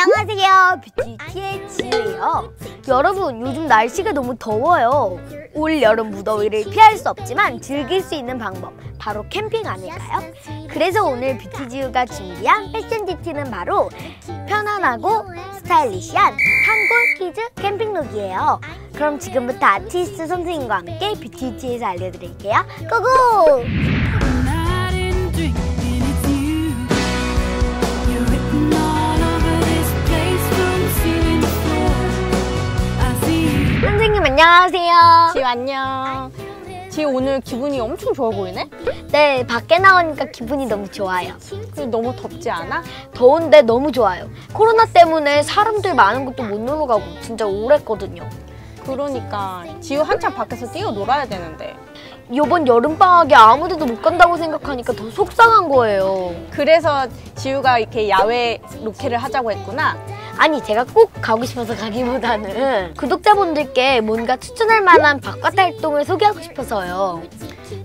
안녕하세요. 뷰티티의 지우예요. 여러분 요즘 날씨가 너무 더워요. 올 여름 무더위를 피할 수 없지만 즐길 수 있는 방법 바로 캠핑 아닐까요? 그래서 오늘 뷰티지우가 준비한 패션 DT는 바로 편안하고 stylish한 캉골 키즈 캠핑룩이에요. 그럼 지금부터 아티스트 선생님과 함께 뷰티지에서 알려드릴게요. Go go! 안녕하세요 지우 안녕. 지우 오늘 기분이 엄청 좋아 보이네? 네 밖에 나오니까 기분이 너무 좋아요 너무 덥지 않아? 더운데 너무 좋아요. 코로나 때문에 사람들 많은 곳도 못 놀러 가고 진짜 우울했거든요. 그러니까 지우 한참 밖에서 뛰어 놀아야 되는데. 이번 여름방학에 아무데도 못 간다고 생각하니까 더 속상한 거예요. 그래서 지우가 이렇게 야외 로케를 하자고 했구나. 아니 제가 꼭 가고 싶어서 가기보다는 구독자분들께 뭔가 추천할 만한 바깥 활동을 소개하고 싶어서요.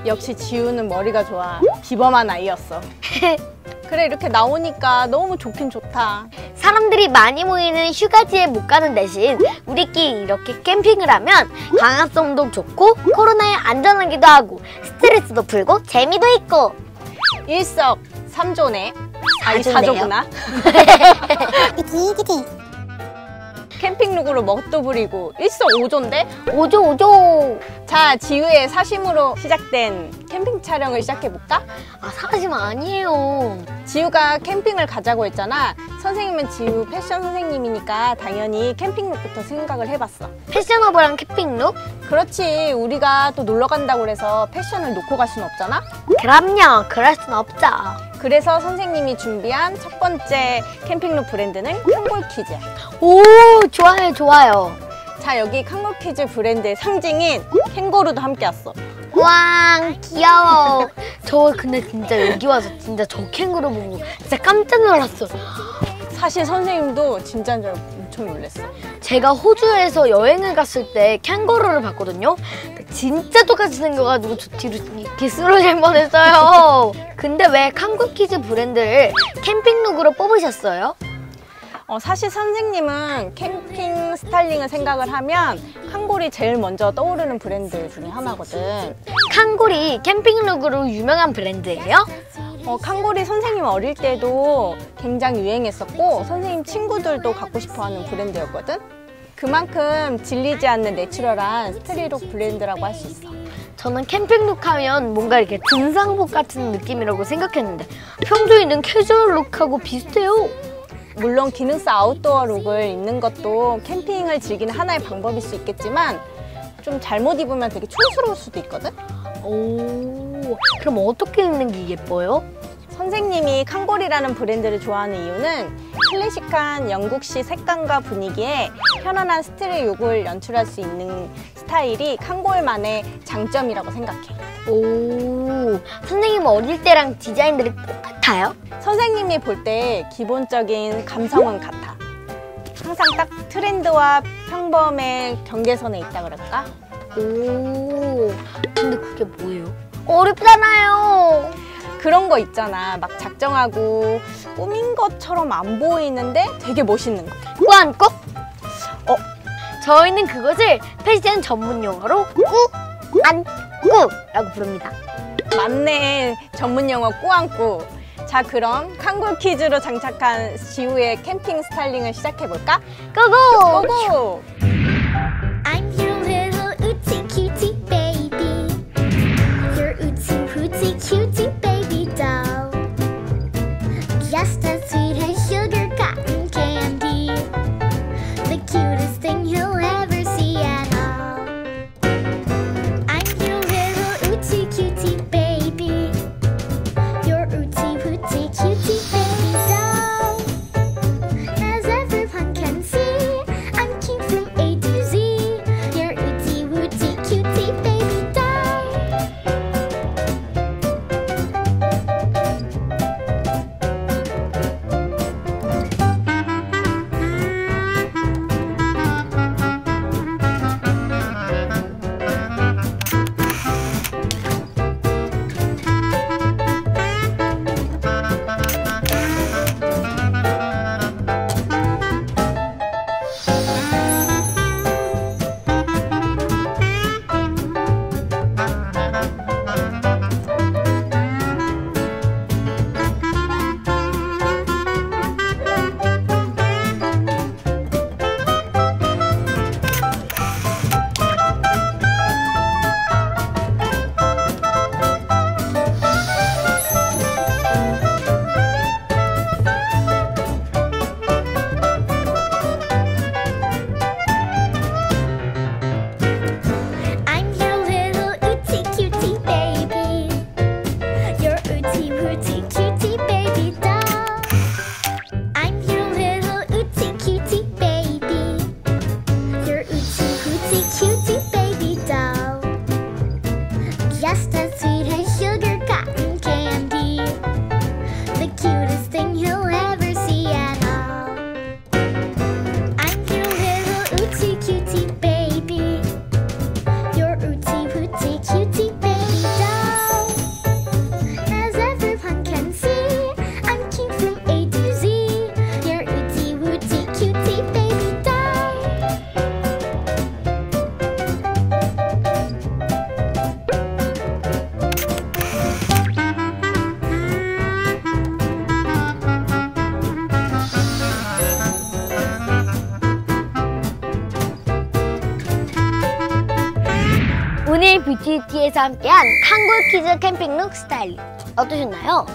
역시 지우는 머리가 좋아. 비범한 아이였어. 그래 이렇게 나오니까 너무 좋긴 좋다. 사람들이 많이 모이는 휴가지에 못 가는 대신 우리끼리 이렇게 캠핑을 하면 강압성도 좋고 코로나에 안전하기도 하고 스트레스도 풀고 재미도 있고 일석 삼조네. 아이 사조네요. 사조구나. 캠핑룩으로 멋도 부리고 일석오조인데? 오죠 오죠. 자, 지우의 사심으로 시작된 캠핑 촬영을 시작해볼까? 아 사심 아니에요. 지우가 캠핑을 가자고 했잖아. 선생님은 지우 패션 선생님이니까 당연히 캠핑룩부터 생각을 해봤어. 패셔너블한 캠핑룩? 그렇지. 우리가 또 놀러 간다고 그래서 패션을 놓고 갈 수는 없잖아. 그럼요. 그럴 순 없죠. 그래서 선생님이 준비한 첫 번째 캠핑룩 브랜드는 칸골키즈야. 오, 좋아요, 좋아요. 자, 여기 칸골키즈 브랜드의 상징인 캥거루도 함께 왔어. 왕, 귀여워. 저 근데 진짜 여기 와서 진짜 저 캥거루 보고 진짜 깜짝 놀랐어. 사실 선생님도 진짜인 줄 알고 엄청 놀랐어. 제가 호주에서 여행을 갔을 때 캥거루를 봤거든요. 진짜 똑같이 생겨가지고 저 뒤로 이렇게 쓰러질 뻔했어요. 근데 왜 칸국키즈 브랜드를 캠핑룩으로 뽑으셨어요? 어, 사실 선생님은 캠핑 스타일링을 생각을 하면 칸골이 제일 먼저 떠오르는 브랜드 중에 하나거든. 칸골이 캠핑룩으로 유명한 브랜드예요? 어, 칸골이 선생님 어릴 때도 굉장히 유행했었고 선생님 친구들도 갖고 싶어하는 브랜드였거든. 그만큼 질리지 않는 natural한 street룩 브랜드라고 할 수 있어. 저는 캠핑룩 하면 뭔가 이렇게 등산복 같은 느낌이라고 생각했는데 평소에 있는 캐주얼 룩하고 비슷해요. 물론 기능성 아웃도어 룩을 입는 것도 캠핑을 즐기는 하나의 방법일 수 있겠지만 좀 잘못 입으면 되게 촌스러울 수도 있거든. 오, 그럼 어떻게 입는 게 예뻐요? 선생님이 캉골이라는 브랜드를 좋아하는 이유는 클래식한 영국식 색감과 분위기에 편안한 스트릿룩을 연출할 수 있는 스타일이 칸골만의 장점이라고 생각해. 오, 선생님 어릴 때랑 디자인들이 똑같아요? 선생님이 볼 때 기본적인 감성은 같아. 항상 딱 트렌드와 평범의 경계선에 있다 그럴까? 오, 근데 그게 뭐예요? 어렵잖아요. 그런 거 있잖아. 막 작정하고 꾸민 것처럼 안 보이는데 되게 멋있는 거. 꾸안꾸? 어? 저희는 그것을 패션 전문 용어로 꾸안꾸라고 부릅니다. 맞네. 전문 용어 꾸안꾸. 자, 그럼 칸골 퀴즈로 장착한 지우의 캠핑 스타일링을 시작해볼까? 고고! 고고! 秋季。 뷰티티에서 함께한 캉골키즈 캠핑 룩 스타일 어떠셨나요?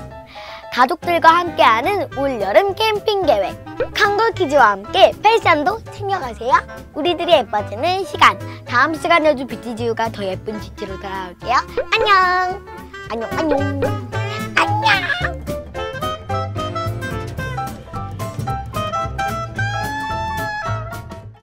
가족들과 함께하는 올여름 캠핑 계획 캉골키즈와 함께 패션도 챙겨가세요. 우리들이 예뻐지는 시간 다음 시간에도 뷰티지우가 더 예쁜 지우로 돌아올게요. 안녕! 안녕 안녕